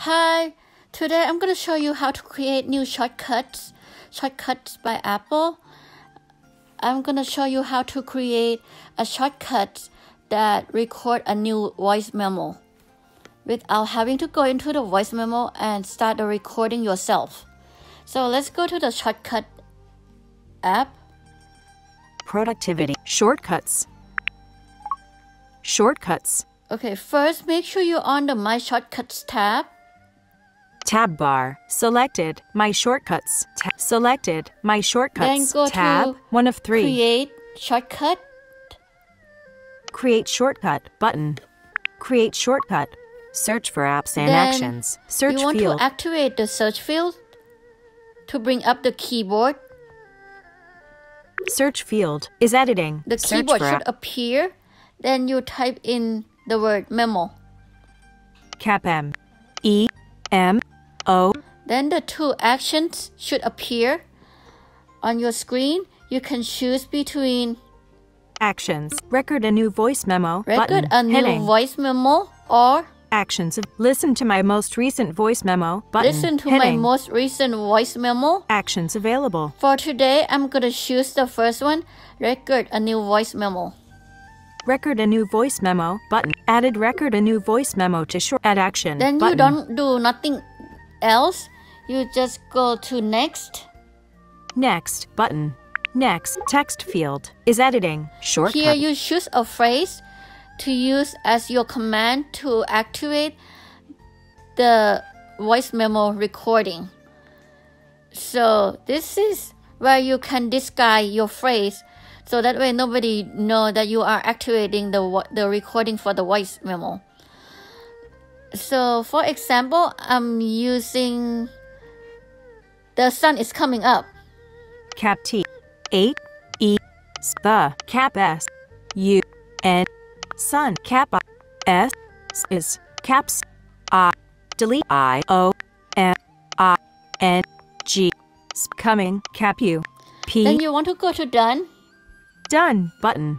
Hi, today I'm going to show you how to create new shortcuts, shortcuts by Apple. I'm going to show you how to create a shortcut that record a new voice memo without having to go into the voice memo and start the recording yourself. So let's go to the shortcut app. Productivity. Shortcuts. Shortcuts. Okay, first make sure you're on the My Shortcuts tab. Tab bar. Selected. My shortcuts. Ta- selected. My shortcuts. Then go tab. to one of three. Create shortcut. Create shortcut button. Create shortcut. Search for apps and Then actions. Search you want field. to activate the search field to bring up the keyboard. Search field is editing. The Search keyboard should appear. Then you type in the word memo. Cap M. E. M. O. Then the two actions should appear on your screen. You can choose between Actions. Record a new voice memo. record button. a new Heading. voice memo or Actions. Listen to my most recent voice memo. Button. listen to Heading. my most recent voice memo. Actions available. For today, I'm gonna choose the first one, record a new voice memo. Record a new voice memo. Button. Added record a new voice memo to short. Add action. Then you don't do nothing else. You just go to next. Next. Button. Next. Text field is editing. Shortcut. Here you choose a phrase to use as your command to activate the voice memo recording. So this is where you can disguise your phrase so that way nobody know that you are activating the the recording for the voice memo. So for example, I'm using the sun is coming up. Cap T. 8. E The. Cap S. U. N. Sun. Cap I. S. Is. Caps. I. Delete. I. O. M. I. N. G. S. Coming. Cap U. P. Then you want to go to done. Done. Button.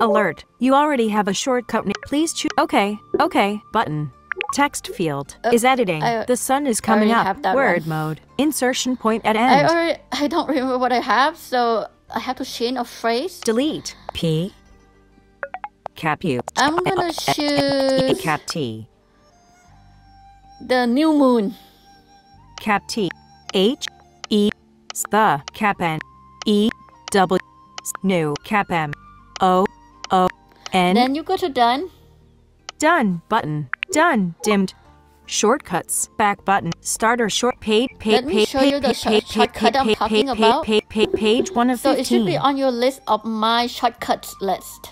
Alert. You already have a shortcut. Please choose. Okay. Okay. Button. Text field Uh, is editing. I- the sun is coming up. Word one. mode. Insertion point at I end. already I don't remember what I have, so I have to change a phrase. Delete. P. Cap U. I'm gonna choose Cap T. the new moon. Cap T. H. E. The. Cap N. E. W. New. Cap M. O. O. N. Then you go to done. Done. Button. Done. Dimmed. Shortcuts. Back button. Starter short page. Page. Page. the page. Page. Page. Page. Page. Page. Page. One of So it should be on your list of my shortcuts list.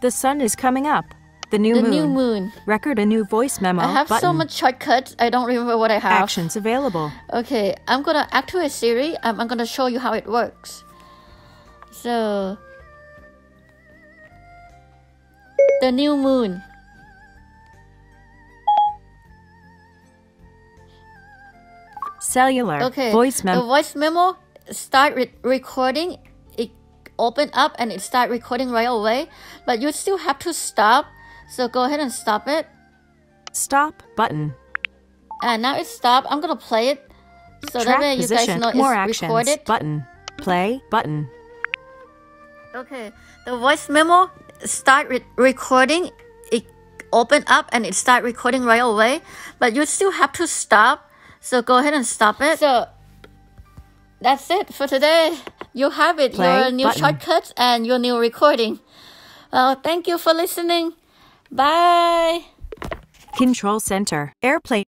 The sun is coming up. The new The moon. new moon. Record a new voice memo. I have so much shortcuts. I don't remember what I have. Actions available. Okay, I'm gonna activate Siri. I'm, I'm gonna show you how it works. So, the new moon. Cellular. Okay, Voice memo. the voice memo start re- recording. It open up and it start recording right away, but you still have to stop. So go ahead and stop it. Stop button. And now it's stopped. I'm gonna play it so that Track way you guys position. know it's More actions. recorded. Button. Play button. Okay, the voice memo start re- recording. It open up and it start recording right away, but you still have to stop. So go ahead and stop it. So that's it for today. You have it. Play your new button. shortcuts and your new recording. Well, thank you for listening. Bye. Control center. Airplane.